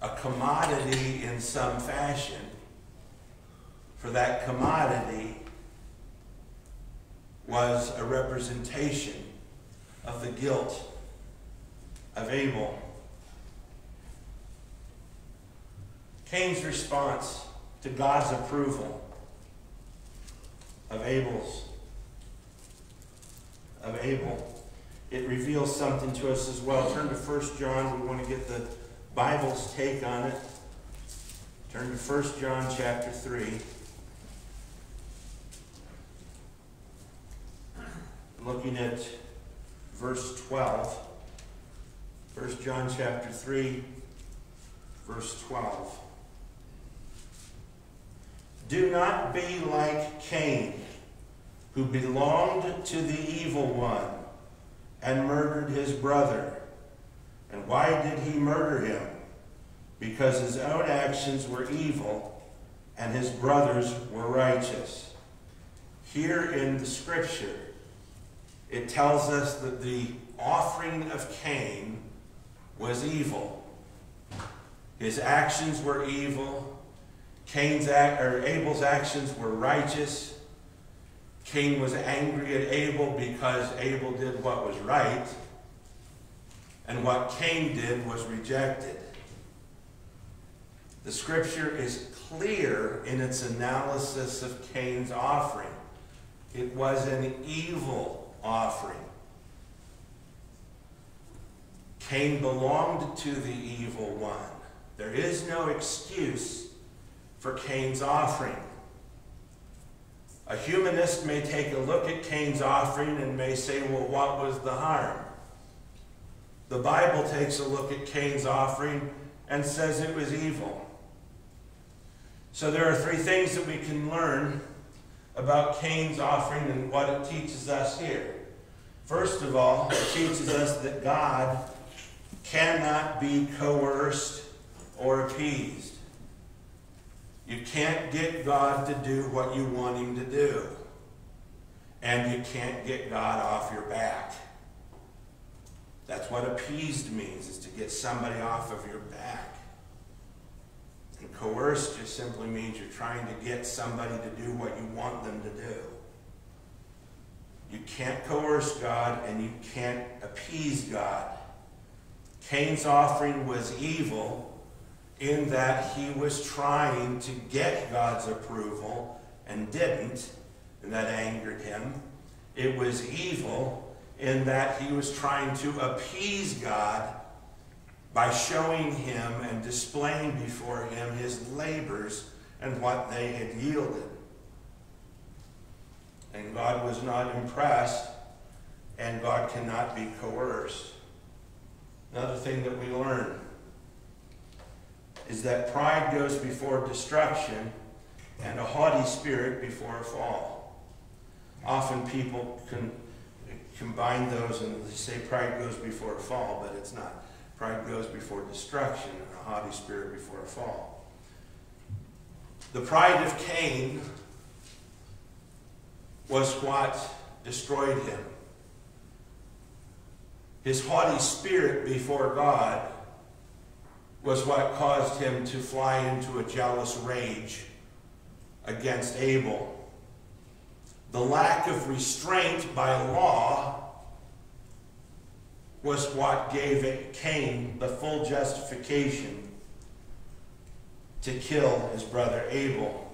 A commodity in some fashion. For that commodity was a representation of the guilt of Abel. Cain's response to God's approval of Abel's of Abel. It reveals something to us as well. Turn to 1 John. We want to get the Bible's take on it. Turn to 1 John chapter 3. Looking at verse 12. 1 John chapter 3, verse 12. Do not be like Cain, who belonged to the evil one and murdered his brother. And why did he murder him? Because his own actions were evil and his brothers were righteous. Here in the scripture, it tells us that the offering of Cain was evil. His actions were evil. Cain's act, or Abel's actions were righteous. Cain was angry at Abel because Abel did what was right, and what Cain did was rejected. The scripture is clear in its analysis of Cain's offering. It was an evil offering. Cain belonged to the evil one. There is no excuse for Cain's offering. A humanist may take a look at Cain's offering and may say, well, what was the harm? The Bible takes a look at Cain's offering and says it was evil. So there are three things that we can learn about Cain's offering and what it teaches us here. First of all, it teaches us that God cannot be coerced or appeased. You can't get God to do what you want him to do. And you can't get God off your back. That's what appeased means, is to get somebody off of your back. And coerced just simply means you're trying to get somebody to do what you want them to do. You can't coerce God and you can't appease God. Cain's offering was evil in that he was trying to get God's approval and didn't, and that angered him. It was evil in that he was trying to appease God by showing him and displaying before him his labors and what they had yielded. And God was not impressed, and God cannot be coerced. Another thing that we learn is that pride goes before destruction and a haughty spirit before a fall. Often people can combine those and they say pride goes before a fall, but it's not. Pride goes before destruction and a haughty spirit before a fall. The pride of Cain was what destroyed him. His haughty spirit before God was what caused him to fly into a jealous rage against Abel. The lack of restraint by law was what gave Cain the full justification to kill his brother Abel.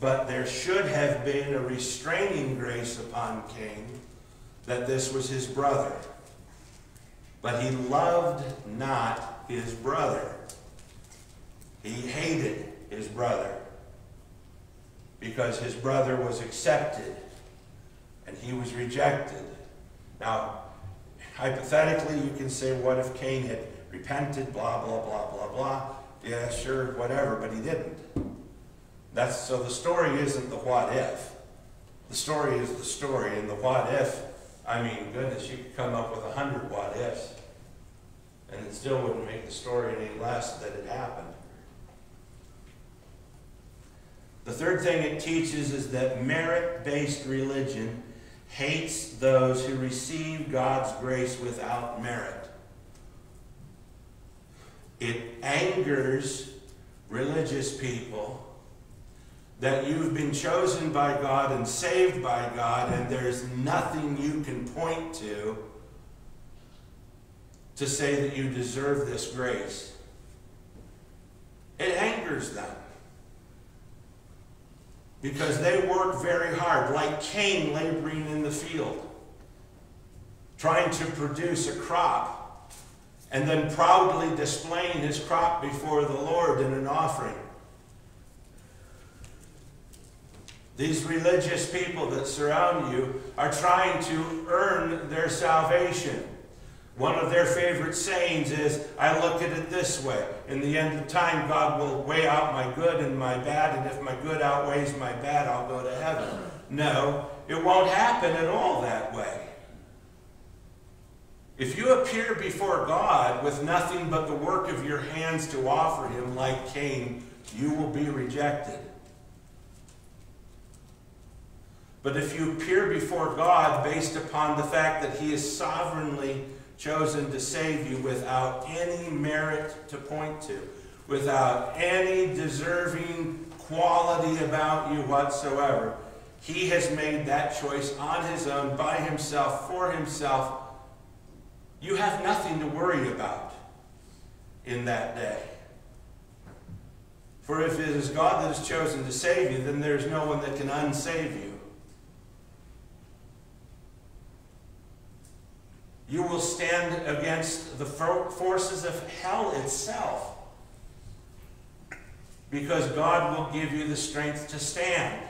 But there should have been a restraining grace upon Cain that this was his brother. But he loved not his brother. He hated his brother because his brother was accepted and he was rejected. Now, hypothetically, you can say, what if Cain had repented, blah, blah, blah, blah, blah. Yeah, sure, whatever, but he didn't. That's, so the story isn't the what if. The story is the story, and the what if, I mean, goodness, you could come up with a hundred what ifs. And it still wouldn't make the story any less that it happened. The third thing it teaches is that merit based religion hates those who receive God's grace without merit. It angers religious people that you've been chosen by God and saved by God, and there's nothing you can point to to say that you deserve this grace. It angers them because they work very hard, like Cain laboring in the field, trying to produce a crop, and then proudly displaying his crop before the Lord in an offering. These religious people that surround you are trying to earn their salvation. One of their favorite sayings is, I look at it this way. In the end of time, God will weigh out my good and my bad, and if my good outweighs my bad, I'll go to heaven. No, it won't happen at all that way. If you appear before God with nothing but the work of your hands to offer Him, like Cain, you will be rejected. But if you appear before God based upon the fact that He is sovereignly chosen to save you without any merit to point to, without any deserving quality about you whatsoever, He has made that choice on His own, by Himself, for Himself. You have nothing to worry about in that day. For if it is God that has chosen to save you, then there's no one that can unsave you. You will stand against the forces of hell itself because God will give you the strength to stand.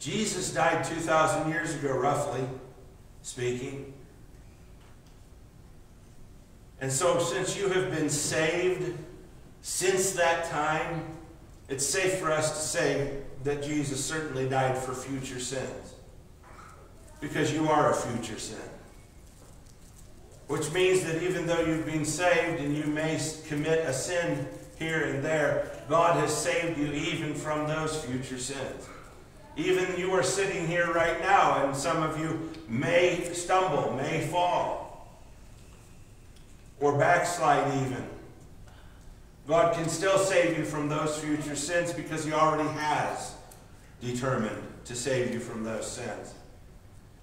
Jesus died 2,000 years ago, roughly speaking. And so, since you have been saved since that time, it's safe for us to say that Jesus certainly died for future sins because you are a future sin. Which means that even though you've been saved and you may commit a sin here and there, God has saved you even from those future sins. Even you are sitting here right now, and some of you may stumble, may fall, or backslide even. God can still save you from those future sins because He already has determined to save you from those sins.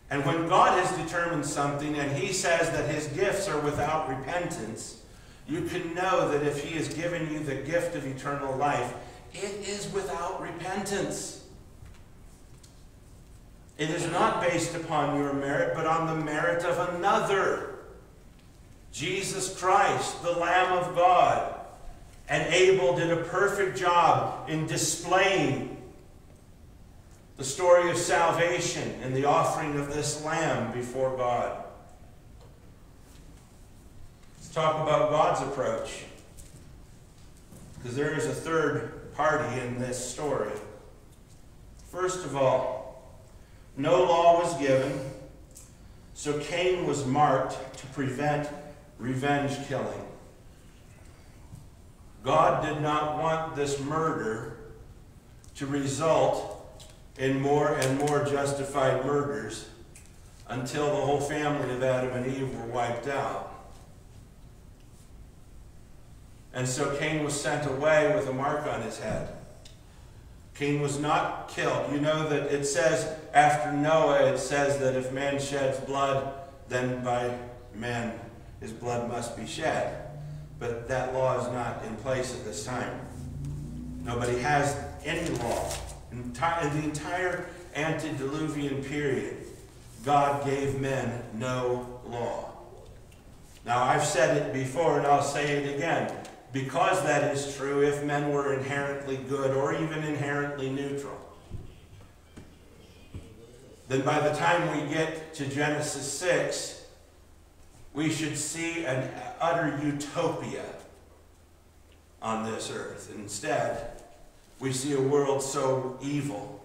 And when God has determined something and He says that His gifts are without repentance, you can know that if He has given you the gift of eternal life, it is without repentance. It is not based upon your merit, but on the merit of another. Jesus Christ, the Lamb of God. And Abel did a perfect job in displaying the story of salvation and the offering of this lamb before God. Let's talk about God's approach. Because there is a third party in this story. First of all, no law was given, so Cain was marked to prevent revenge killing. God did not want this murder to result in more and more justified murders until the whole family of Adam and Eve were wiped out. And so Cain was sent away with a mark on his head. Cain was not killed. You know that it says, after Noah, it says that if man sheds blood, then by man his blood must be shed. But that law is not in place at this time. Nobody has any law in the entire antediluvian period, God gave men no law. Now, I've said it before and I'll say it again. Because that is true, if men were inherently good or even inherently neutral, then by the time we get to Genesis 6, we should see an utter utopia on this earth. Instead, we see a world so evil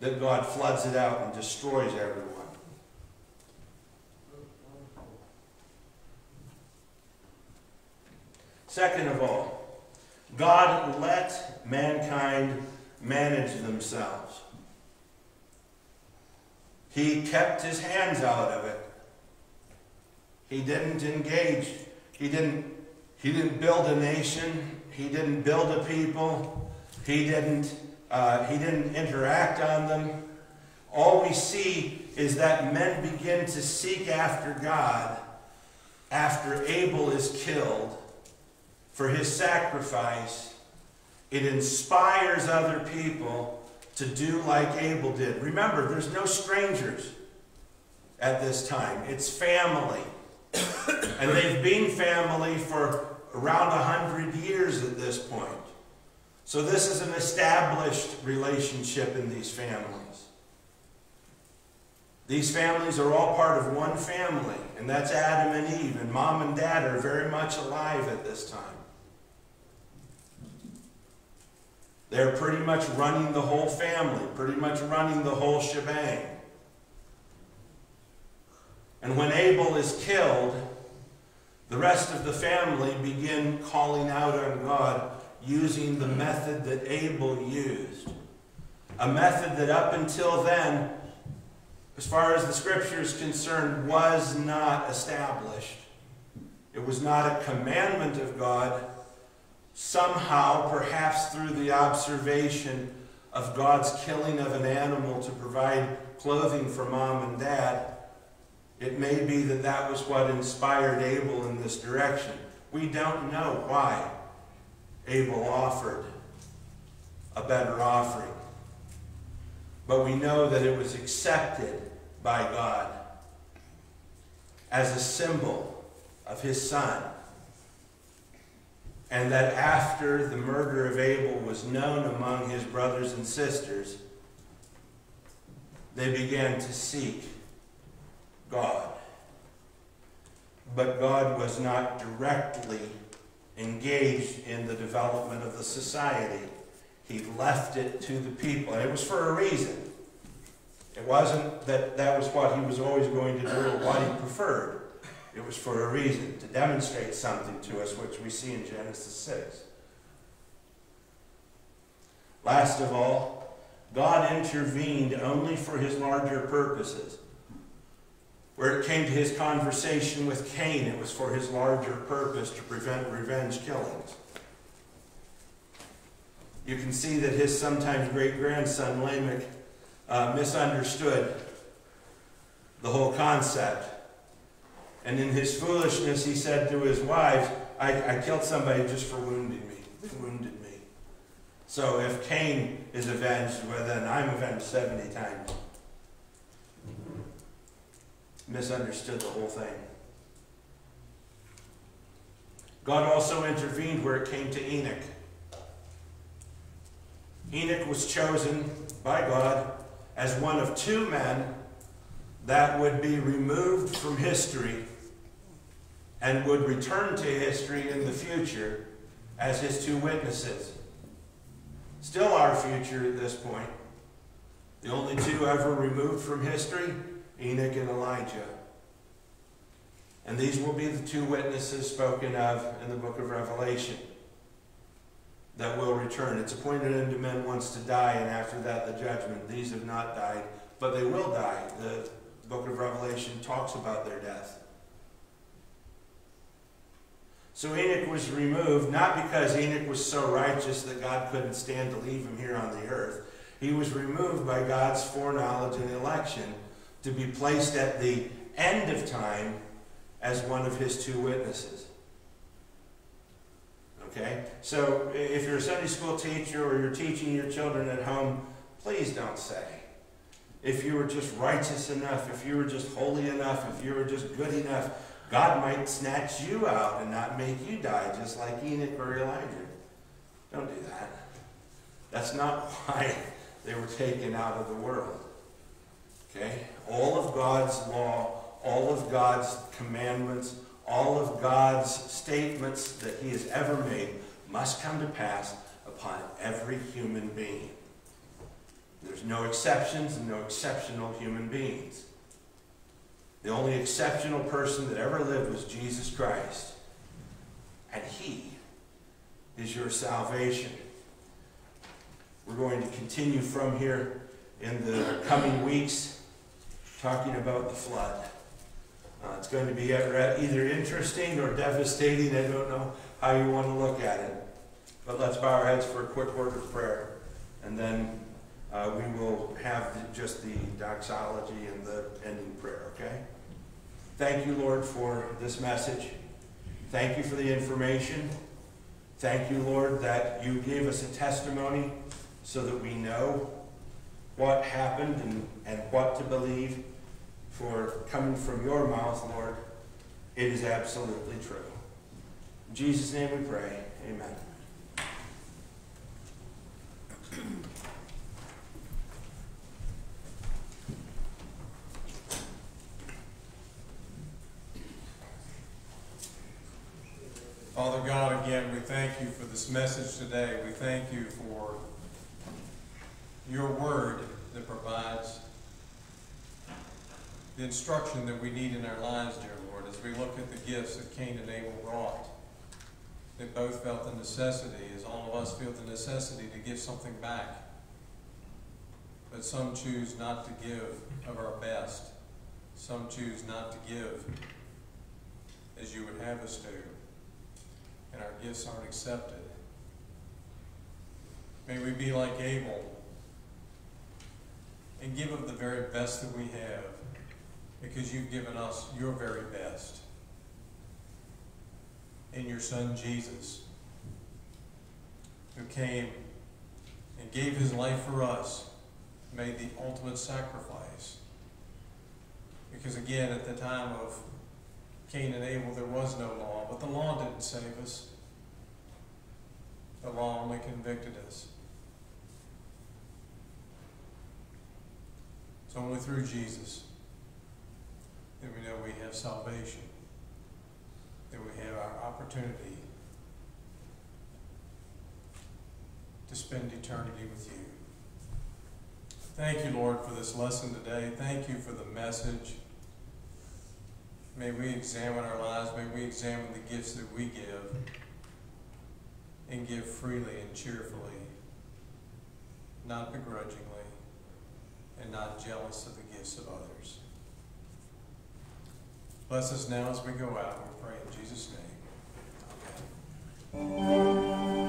that God floods it out and destroys everyone. Second of all, God let mankind manage themselves. He kept his hands out of it. He didn't engage. He didn't, he didn't build a nation. He didn't build a people. He didn't, uh, he didn't interact on them. All we see is that men begin to seek after God after Abel is killed for his sacrifice. It inspires other people to do like Abel did. Remember, there's no strangers at this time. It's family. and they've been family for around a hundred years at this point. So this is an established relationship in these families. These families are all part of one family, and that's Adam and Eve, and mom and dad are very much alive at this time. They're pretty much running the whole family, pretty much running the whole shebang. And when Abel is killed, the rest of the family begin calling out on God using the method that Abel used. A method that up until then, as far as the scripture is concerned, was not established. It was not a commandment of God. Somehow, perhaps through the observation of God's killing of an animal to provide clothing for mom and dad, it may be that that was what inspired Abel in this direction. We don't know why Abel offered a better offering. But we know that it was accepted by God as a symbol of his son. And that after the murder of Abel was known among his brothers and sisters, they began to seek God. But God was not directly engaged in the development of the society. He left it to the people, and it was for a reason. It wasn't that that was what he was always going to do or what he preferred. It was for a reason, to demonstrate something to us, which we see in Genesis 6. Last of all, God intervened only for his larger purposes. Where it came to his conversation with Cain, it was for his larger purpose to prevent revenge killings. You can see that his sometimes great grandson Lamech uh, misunderstood the whole concept. And in his foolishness, he said to his wives, I, I killed somebody just for wounding me. They wounded me. So if Cain is avenged, well, then I'm avenged 70 times misunderstood the whole thing. God also intervened where it came to Enoch. Enoch was chosen by God as one of two men that would be removed from history and would return to history in the future as his two witnesses. Still our future at this point. The only two ever removed from history Enoch and Elijah. And these will be the two witnesses spoken of in the book of Revelation that will return. It's appointed unto men once to die, and after that the judgment. These have not died, but they will die. The book of Revelation talks about their death. So Enoch was removed, not because Enoch was so righteous that God couldn't stand to leave him here on the earth. He was removed by God's foreknowledge and election to be placed at the end of time as one of his two witnesses. Okay? So if you're a Sunday school teacher or you're teaching your children at home, please don't say. If you were just righteous enough, if you were just holy enough, if you were just good enough, God might snatch you out and not make you die, just like Enoch or Elijah. Don't do that. That's not why they were taken out of the world. Okay? All of God's law, all of God's commandments, all of God's statements that He has ever made must come to pass upon every human being. There's no exceptions and no exceptional human beings. The only exceptional person that ever lived was Jesus Christ. And He is your salvation. We're going to continue from here in the coming weeks talking about the flood. Uh, it's going to be either interesting or devastating. I don't know how you want to look at it. But let's bow our heads for a quick word of prayer. And then uh, we will have the, just the doxology and the ending prayer, okay? Thank you, Lord, for this message. Thank you for the information. Thank you, Lord, that you gave us a testimony so that we know what happened and, and what to believe. For coming from your mouth, Lord, it is absolutely true. In Jesus' name we pray. Amen. Father God, again, we thank you for this message today. We thank you for your word that provides the instruction that we need in our lives, dear Lord, as we look at the gifts that Cain and Abel brought. They both felt the necessity, as all of us feel the necessity, to give something back. But some choose not to give of our best. Some choose not to give as you would have us do and our gifts aren't accepted. May we be like Abel and give of the very best that we have because you've given us your very best in your Son Jesus, who came and gave his life for us, made the ultimate sacrifice. Because again, at the time of Cain and Abel, there was no law, but the law didn't save us. The law only convicted us. It's only through Jesus that we know we have salvation, that we have our opportunity to spend eternity with you. Thank you, Lord, for this lesson today. Thank you for the message. May we examine our lives. May we examine the gifts that we give and give freely and cheerfully, not begrudgingly, and not jealous of the gifts of others. Bless us now as we go out. We pray in Jesus' name. Amen.